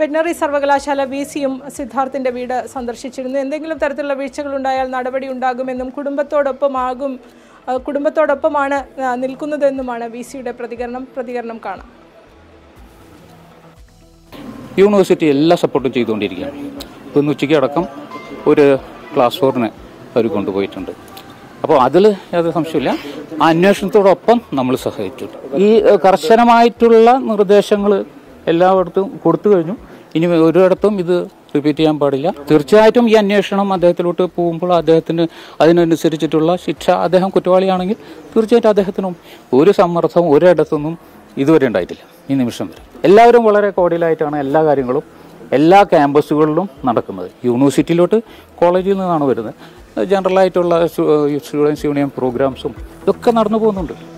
Veterinary സർവകലാശാല V സിയും സിദ്ധാർത്ഥിന്റെ വീട് സന്ദർശിച്ചിരുന്നു. എന്തെങ്കിലും തരത്തിലുള്ള വീഴ്ചകളുണ്ടായാൽ നടപടി ഉണ്ടാകുമെന്നും കുടുംബത്തോടൊപ്പമാകും കുടുംബത്തോടൊപ്പമാണ് നിൽക്കുന്നതെന്നുമാണ് വി സിയുടെ പ്രതികരണം. പ്രതികരണം കാണാം. യൂണിവേഴ്സിറ്റി എല്ലാ സപ്പോർട്ടും ചെയ്തുകൊണ്ടിരിക്കുകയാണ്. ഇപ്പം ഇന്ന് ഉച്ചയ്ക്ക് അടക്കം ഒരു ക്ലാസ് ഫോറിന് അവർ കൊണ്ടുപോയിട്ടുണ്ട്. അപ്പോൾ അതിൽ യാതൊരു സംശയമില്ല ആ അന്വേഷണത്തോടൊപ്പം നമ്മൾ സഹായിച്ചു ഈ കർശനമായിട്ടുള്ള നിർദ്ദേശങ്ങൾ എല്ലായിടത്തും കൊടുത്തു കഴിഞ്ഞു. ഇനി ഒരിടത്തും ഇത് റിപ്പീറ്റ് ചെയ്യാൻ പാടില്ല. തീർച്ചയായിട്ടും ഈ അന്വേഷണം അദ്ദേഹത്തിലോട്ട് പോകുമ്പോൾ അദ്ദേഹത്തിന് അതിനനുസരിച്ചിട്ടുള്ള ശിക്ഷ അദ്ദേഹം കുറ്റവാളിയാണെങ്കിൽ തീർച്ചയായിട്ടും അദ്ദേഹത്തിനും ഒരു സമ്മർദ്ദവും ഒരിടത്തുനിന്നും ഇതുവരെ ഉണ്ടായിട്ടില്ല. ഈ നിമിഷം വരെ. എല്ലാവരും വളരെ കോടിയിലായിട്ടാണ് എല്ലാ കാര്യങ്ങളും എല്ലാ ക്യാമ്പസുകളിലും നടക്കുന്നത്. യൂണിവേഴ്സിറ്റിയിലോട്ട് കോളേജിൽ നിന്നാണ് വരുന്നത്. ജനറലായിട്ടുള്ള സ്റ്റുഡൻസ് യൂണിയൻ പ്രോഗ്രാംസും ഇതൊക്കെ നടന്നു പോകുന്നുണ്ട്.